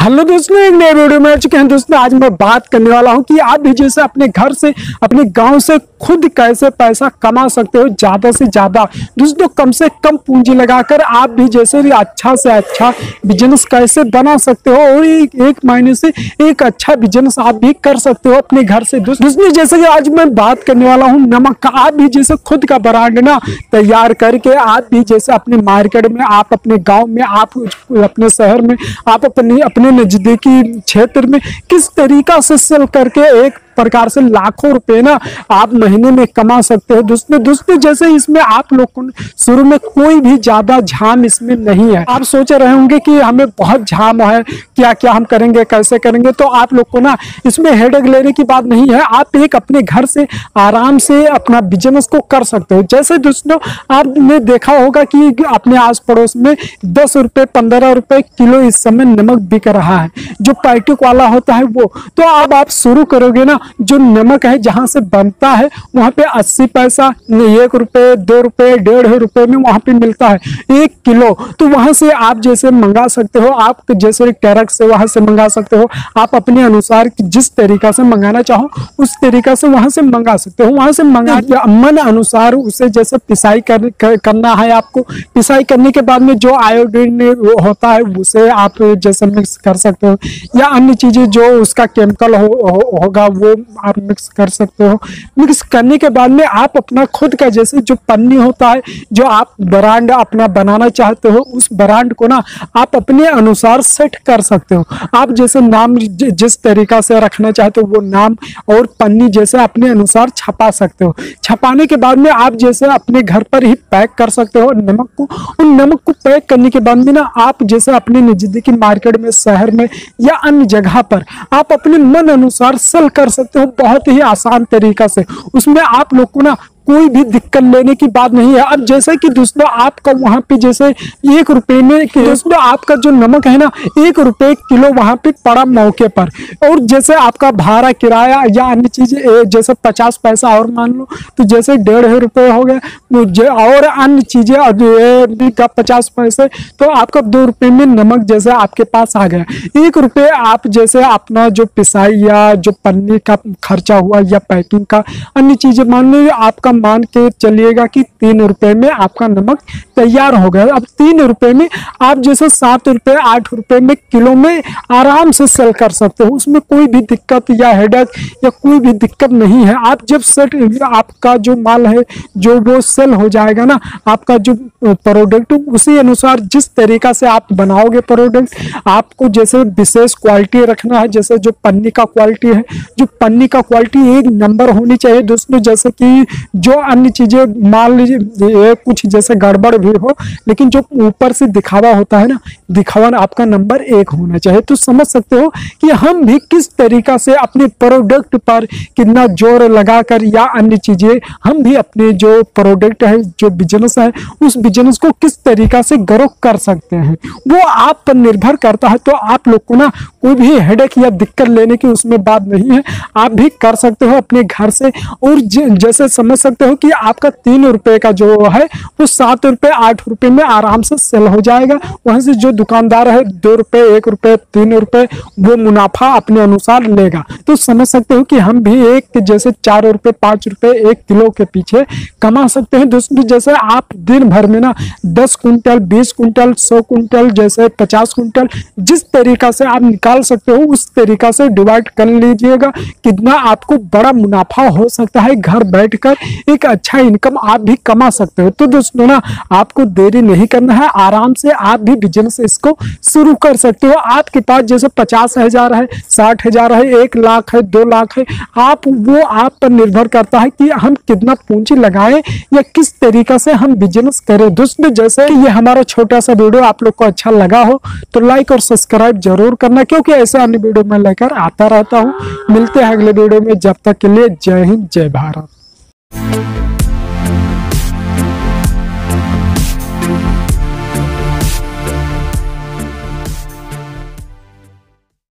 Hello दोस्तों एक नए वीडियो में चुके हैं। दोस्तों आज मैं बात करने वाला हूँ कि आप भी जैसे अपने घर से अपने गाँव से खुद कैसे पैसा कमा सकते हो ज़्यादा से ज़्यादा। दोस्तों कम से कम पूंजी लगाकर आप भी जैसे भी अच्छा से अच्छा बिज़नेस कैसे बना सकते हो और एक, एक महीने से एक अच्छा बिज़नेस आप भी कर सकते हो अपने घर से। दोस्तों जैसे कि आज मैं बात करने वाला हूँ नमक का। आप भी जैसे खुद का ब्रांड ना तैयार करके आप भी जैसे अपने मार्केट में आप अपने गाँव में आप अपने शहर में आप अपने अपने नजदीकी क्षेत्र में किस तरीका से सेल करके एक प्रकार से लाखों रुपए ना आप महीने में कमा सकते हो। दोस्तों दोस्तों, जैसे इसमें आप लोग शुरू में कोई भी ज़्यादा झाम इसमें नहीं है। आप सोच रहे होंगे कि हमें बहुत झाम है क्या क्या हम करेंगे, कैसे करेंगे तो आप लोग को ना इसमें हेडेक लेने की बात नहीं है। आप एक अपने घर से आराम से अपना बिज़नेस को कर सकते हो। जैसे दोस्तों, आपने देखा होगा कि अपने आस पड़ोस में दस रुपए, पंद्रह रुपए किलो इस समय नमक बिक रहा है। जो पैकेट वाला होता है वो। तो अब आप शुरू करोगे ना जो नमक है जहाँ से बनता है वहाँ पे अस्सी पैसा एक रुपये दो रुपए डेढ़ रुपए में वहाँ पे मिलता है एक किलो। तो वहाँ से आप जैसे मंगा सकते हो आप जैसे ट्रक से वहाँ से मंगा सकते हो आप अपने अनुसार जिस तरीका से मंगाना चाहो उस तरीका से वहाँ से मंगा सकते हो। वहाँ से मंगा मन अनुसार उसे जैसे पिसाई कर, कर, करना है आपको। पिसाई करने के बाद में जो आयोडीन होता है उसे आप जैसे मिक्स कर सकते हो। या अन्य चीज़ें जो उसका केमिकल हो, हो, होगा वो आप मिक्स कर सकते हो। मिक्स करने के बाद में आप अपना खुद का जैसे जो पन्नी होता है, जो आप ब्रांड अपना बनाना चाहते हो, उस ब्रांड को ना आप अपने अनुसार सेट कर सकते हो। आप जैसे नाम जिस तरीका से रखना चाहते हो वो नाम और पन्नी जैसे अपने अनुसार छपा सकते हो। छपाने के बाद में आप जैसे अपने घर पर ही पैक कर सकते हो नमक को। उन नमक को पैक करने के बाद में ना आप जैसे अपने नजदीकी मार्केट में, शहर में या अन्य जगह पर आप अपने मन अनुसार सेल कर सकते सकते हो बहुत ही आसान तरीका से। उसमें आप लोग को ना कोई भी दिक्कत लेने की बात नहीं है। अब जैसे कि दोस्तों आपका वहाँ पे जैसे एक रुपए में दोस्तों आपका जो नमक है ना एक रुपए किलो वहाँ पे पड़ा मौके पर। और जैसे आपका भाड़ा किराया या अन्य चीज़ जैसे पचास पैसा और मान लो तो जैसे डेढ़ रुपए हो गए और अन्य चीज़ें का पचास पैसे तो आपका दो रुपए में नमक जैसे आपके पास आ गया। एक रुपये आप जैसे अपना जो पिसाई या जो पन्नी का खर्चा हुआ या पैकिंग का अन्य चीज़ें मान लो आपका मान के चलिएगा कि तीन रुपए में आपका नमक तैयार हो गया। अब तीन रुपए में आप जैसे सात रुपए, आठ रुपए में किलो में आराम से सेल कर सकते हो। उसमें कोई भी दिक्कत या हेडक या कोई भी दिक्कत नहीं है। आप जब सेट, आपका जो माल है, जो वो सेल हो जाएगा ना, आपका जो प्रोडक्ट उसी अनुसार जिस तरीका से आप बनाओगे प्रोडक्ट आपको जैसे विशेष क्वालिटी रखना है, जैसे जो पन्नी का क्वालिटी है, जो पन्नी का क्वालिटी एक नंबर होनी चाहिए। दोस्तों, जैसे कि जो अन्य चीज़ें, मान लीजिए कुछ जैसे गड़बड़ भी हो, लेकिन जो ऊपर से दिखावा होता है ना, दिखावा आपका नंबर एक होना चाहिए। तो समझ सकते हो कि हम भी किस तरीका से अपने प्रोडक्ट पर कितना ज़ोर लगाकर या अन्य चीज़ें, हम भी अपने जो प्रोडक्ट है, जो बिज़नेस है, उस बिज़नेस को किस तरीका से ग्रो कर सकते हैं। वो आप पर निर्भर करता है तो आप लोग को ना कोई भी हेडेक या दिक्कत लेने की उसमें बात नहीं है। आप भी कर सकते हो अपने घर से, और जैसे समझ सकते हो कि आपका तीन रुपए का जो है, वो सात रुपए, आठ रुपए में आराम से सेल हो जाएगा। वहाँ से जो दुकानदार है, दो रुपए, एक रुपए, तीन रुपए, वो मुनाफा अपने अनुसार लेगा। तो समझ सकते हो कि हम भी एक जैसे चार रुपए, पाँच रुपए, एक किलो के पीछे कमा सकते हैं। दोस्तों जैसे आप दिन भर में ना दस कुंटल बीस कुंटल सौ कुंटल जैसे पचास कुंटल जिस तरीका से आप निकाल सकते हो, उस तरीका से डिवाइड कर लीजिएगा। कितना आपको बड़ा मुनाफा हो सकता है घर बैठकर एक अच्छा इनकम आप भी कमा सकते हो। तो दोस्तों ना, आपको देरी नहीं करना है, आराम से आप भी बिज़नेस इसको शुरू कर सकते हो। आपके पास जैसे पचास हज़ार है, साठ हज़ार है, एक लाख है, दो लाख है, आप वो आप पर निर्भर करता है कि हम कितना पूंजी लगाएँ या किस तरीका से हम बिज़नेस करें। दोस्तों, जैसे ये हमारा छोटा सा वीडियो आप लोग को अच्छा लगा हो तो लाइक और सब्सक्राइब ज़रूर करना, क्योंकि ऐसे अन्य वीडियो में लेकर आता रहता हूँ। मिलते हैं अगले वीडियो में, जब तक के लिए जय हिंद, जय भारत। Thank you